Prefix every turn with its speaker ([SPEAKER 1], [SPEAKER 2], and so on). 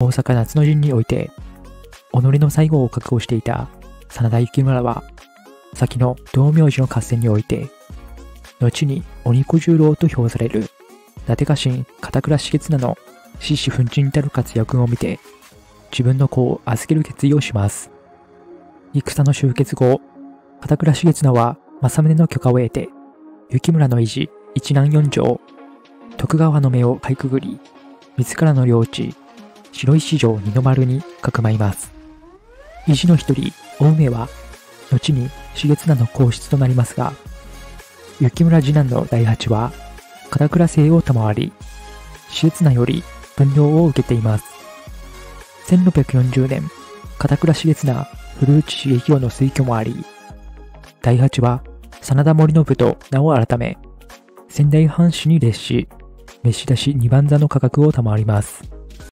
[SPEAKER 1] 大阪夏の陣において、己の最後を覚悟していた真田幸村は、先の道明寺の合戦において、後に鬼小十郎と評される、伊達家臣片倉重綱の獅子奮鎮たる活躍を見て、自分の子を預ける決意をします。戦の終結後、片倉重綱は政宗の許可を得て、雪村の維持一南四条、徳川の目をかいくぐり、自らの領地、白石城二の丸にかくまいます。維持の一人、大梅は、後に重綱の皇室となりますが、雪村次男の第八は、片倉姓を賜り、重綱より分領を受けています。1640年、片倉重綱、古内重清の推挙もあり、第八は、真田森信と名を改め、仙台藩主に列し、召し出し二番座の価格を賜ります。